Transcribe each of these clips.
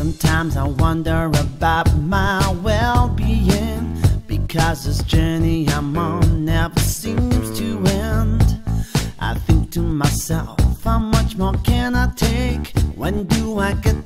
Sometimes I wonder about my well being because this journey I'm on never seems to end. I think to myself, how much more can I take? When do I get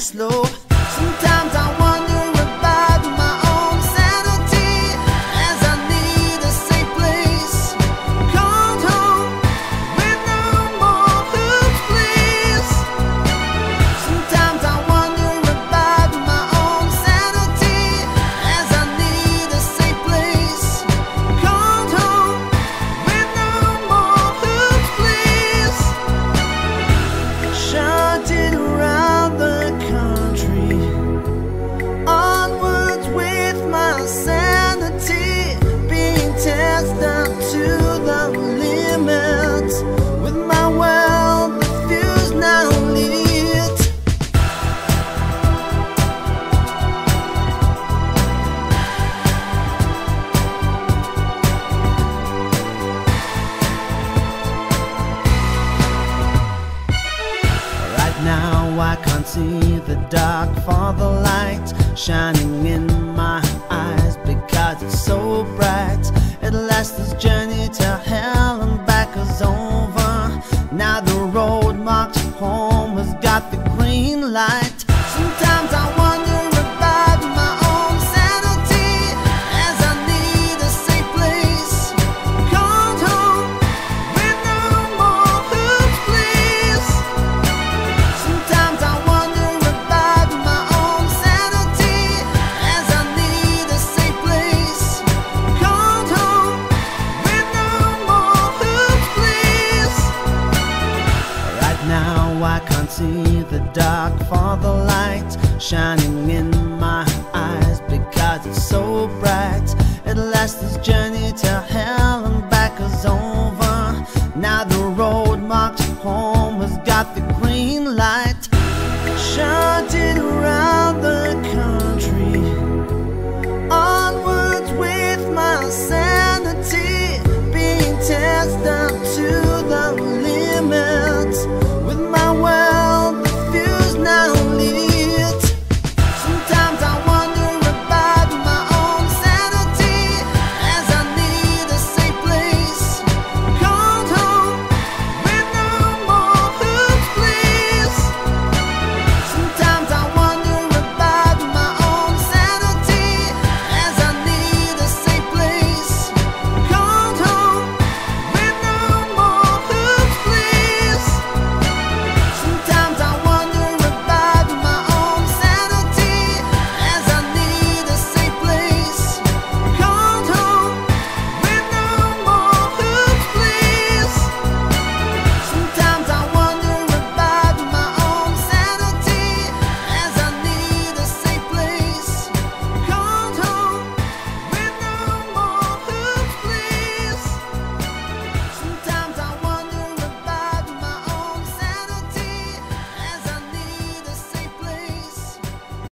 slow. Now I can't see the dark for the light shining in my eyes because it's so bright. At last, this journey. can't see the dark for the light shining in